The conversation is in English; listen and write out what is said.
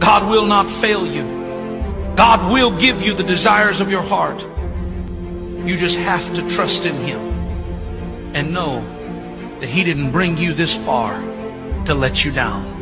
God will not fail you. God will give you the desires of your heart. You just have to trust in Him and know that He didn't bring you this far to let you down.